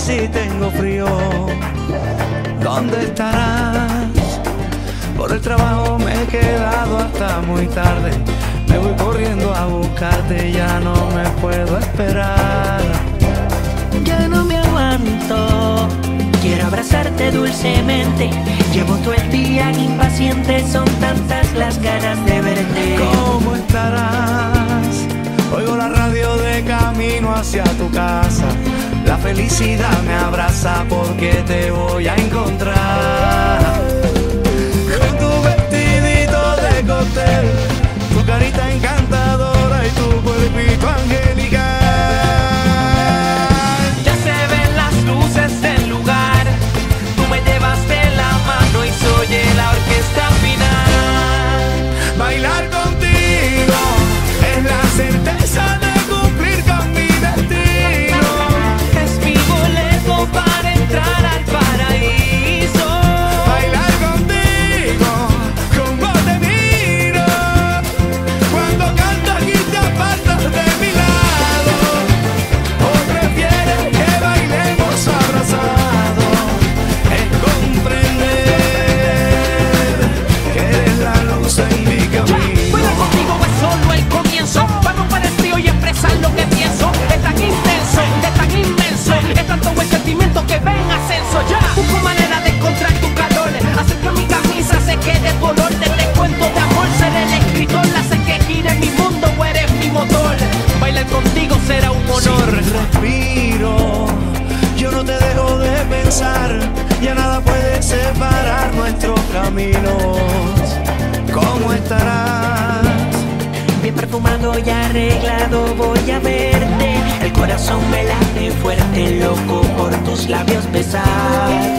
si tengo frío. ¿Dónde estarás? Por el trabajo me he quedado hasta muy tarde. Me voy corriendo a buscarte, ya no me puedo esperar. Ya no me aguanto. Quiero abrazarte dulcemente. Llevo todo el día impaciente, son tantas las ganas de felicidad me abraza porque te voy a. intenso, es tan inmenso. Es tanto el sentimiento que ven ascenso. Ya busco manera de encontrar tu calor. Hacer que mi camisa se quede. De este cuento de amor, ser el escritor. La sé que gire mi mundo o eres mi motor. Bailar contigo será un honor. Si respiro, yo no te dejo de pensar. Ya nada puede separar nuestros caminos. ¿Cómo estarás? Bien perfumado y arreglado voy a verte. Corazón me late fuerte, loco por tus labios besar.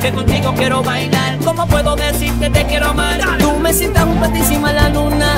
Que contigo quiero bailar? ¿Cómo puedo decir que te quiero amar? Tú me sientas juntísima a la luna